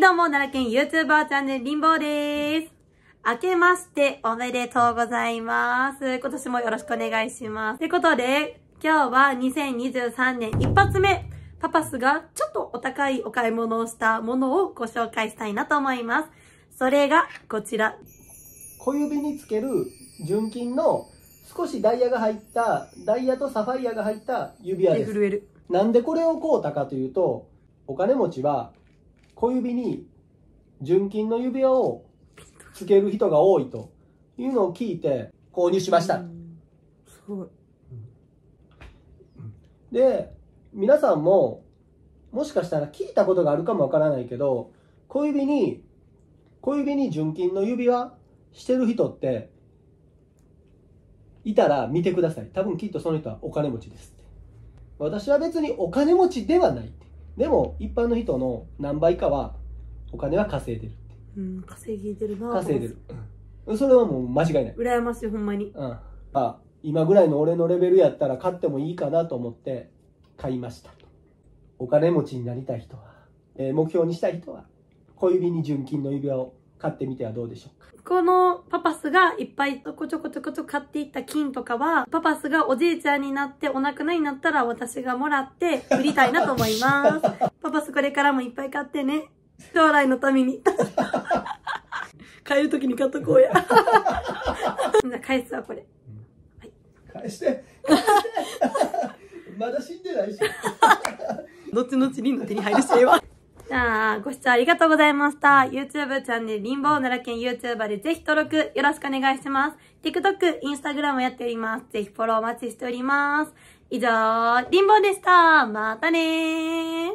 どうも、奈良県 YouTuber チャンネルリンボーです。明けましておめでとうございます。今年もよろしくお願いします。ということで、今日は2023年一発目、パパスがちょっとお高いお買い物をしたものをご紹介したいなと思います。それがこちら。小指につける純金の少しダイヤが入った、ダイヤとサファイアが入った指輪です。なんでこれを買うたかというと、お金持ちは小指に純金の指輪をつける人が多いというのを聞いて購入しました。すごい。で、皆さんももしかしたら聞いたことがあるかもわからないけど、小指に、小指に純金の指輪してる人っていたら見てください。多分きっとその人はお金持ちです私は別にお金持ちではない。でも一般の人の何倍かはお金は稼いでるう。ん稼いでるな稼いでる、うん、それはもう間違いない。羨ましいほんまに。うん。あ今ぐらいの俺のレベルやったら買ってもいいかなと思って買いましたお金持ちになりたい人は、えー、目標にしたい人は小指に純金の指輪を買ってみてはどうでしょうか？このパパスがいっぱいちょこちょこちょこちょこ買っていった金とかは、パパスがおじいちゃんになってお亡くなりになったら私がもらって売りたいなと思います。パパスこれからもいっぱい買ってね。将来のために。帰るときに買っとこうや。じゃ返すわ、これ。はい、返して。返して。まだ死んでないし。後々リンの手に入るしえわ。じゃあ、ご視聴ありがとうございました。YouTube チャンネル、リンボー奈良県 YouTuber でぜひ登録よろしくお願いします。TikTok、Instagram やっております。ぜひフォローお待ちしております。以上、リンボーでした。またねー。